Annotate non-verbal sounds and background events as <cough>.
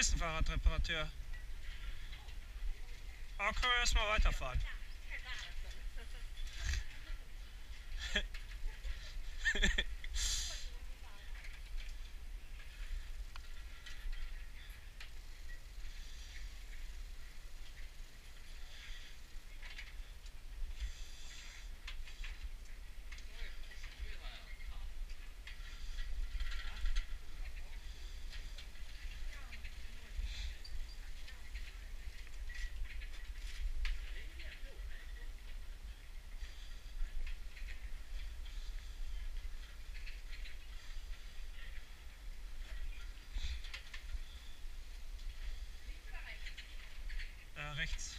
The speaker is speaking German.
Ist ein Fahrradreparateur. Aber können wir erstmal weiterfahren. <laughs> rechts.